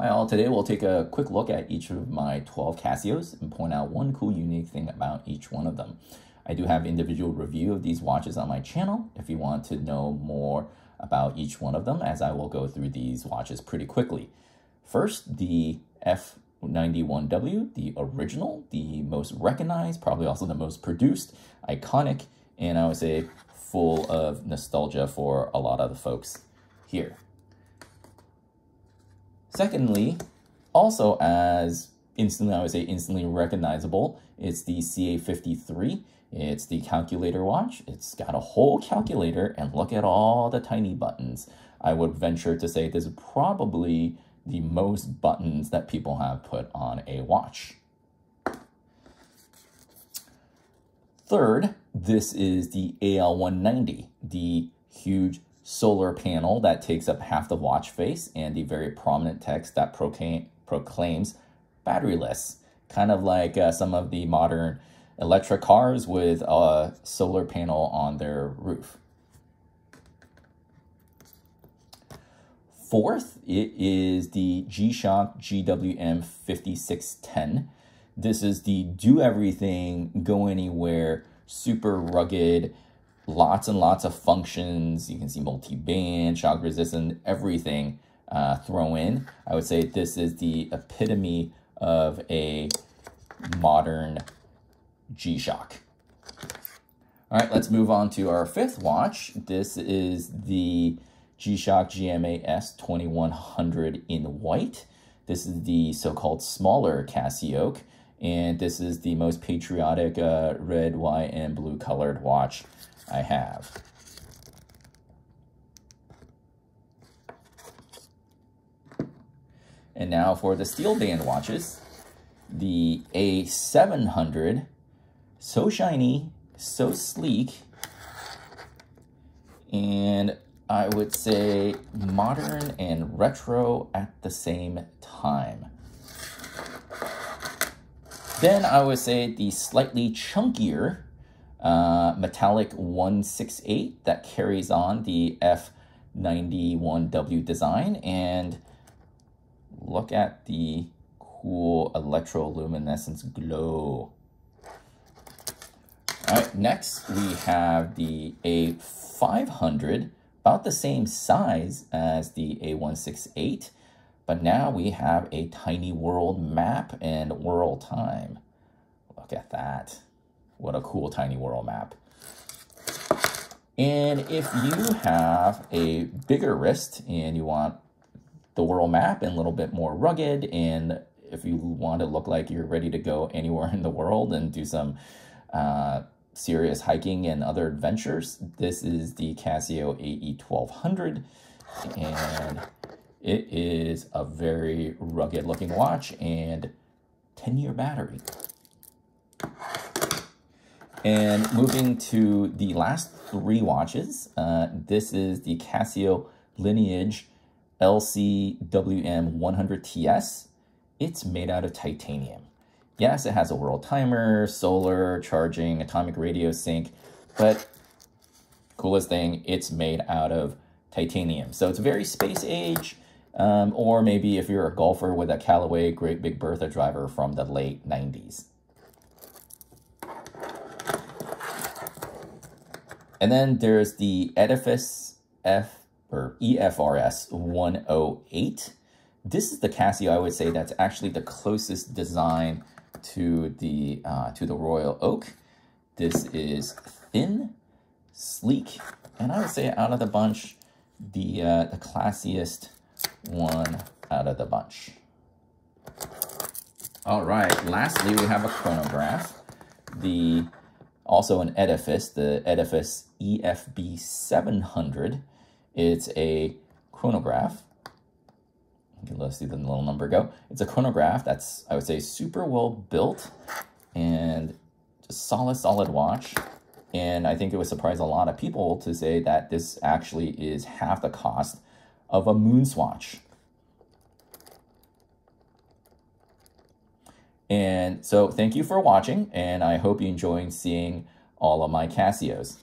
Hi all, today we'll take a quick look at each of my 12 Casios and point out one cool unique thing about each one of them. I do have individual review of these watches on my channel if you want to know more about each one of them as I will go through these watches pretty quickly. First, the F91W, the original, the most recognized, probably also the most produced, iconic, and I would say full of nostalgia for a lot of the folks here. Secondly, also as instantly, I would say instantly recognizable, it's the CA53. It's the calculator watch. It's got a whole calculator and look at all the tiny buttons. I would venture to say this is probably the most buttons that people have put on a watch. Third, this is the AL190, the huge solar panel that takes up half the watch face and the very prominent text that proclaims batteryless, kind of like uh, some of the modern electric cars with a solar panel on their roof. Fourth, it is the G-Shock GWM 5610. This is the do everything, go anywhere, super rugged, lots and lots of functions. You can see multi-band, shock resistant, everything uh, throw in. I would say this is the epitome of a modern G-Shock. All right, let's move on to our fifth watch. This is the G-Shock GMA S2100 in white. This is the so-called smaller Casio, and this is the most patriotic uh, red, white, and blue colored watch I have. And now for the steel band watches, the A700, so shiny, so sleek, and I would say modern and retro at the same time. Then I would say the slightly chunkier uh, metallic 168 that carries on the F91W design. And look at the cool electroluminescence glow. All right, next we have the A500, about the same size as the A168, but now we have a tiny world map and world time. Look at that. What a cool tiny world map. And if you have a bigger wrist and you want the world map and a little bit more rugged, and if you want to look like you're ready to go anywhere in the world and do some uh, serious hiking and other adventures, this is the Casio AE1200. And it is a very rugged looking watch and 10 year battery. And moving to the last three watches, uh, this is the Casio Lineage LCWM 100TS. It's made out of titanium. Yes, it has a world timer, solar, charging, atomic radio sync, but coolest thing, it's made out of titanium. So it's very space age, um, or maybe if you're a golfer with a Callaway Great Big Bertha driver from the late 90s. And then there's the Edifice F or EFRS 108. This is the Casio I would say that's actually the closest design to the uh, to the Royal Oak. This is thin, sleek, and I would say out of the bunch, the uh, the classiest one out of the bunch. All right, lastly, we have a chronograph. The also an edifice, the edifice EFB 700. It's a chronograph. Let's see the little number go. It's a chronograph that's, I would say, super well built and just solid, solid watch. And I think it would surprise a lot of people to say that this actually is half the cost of a Moonswatch. And so thank you for watching, and I hope you enjoyed seeing all of my Casios.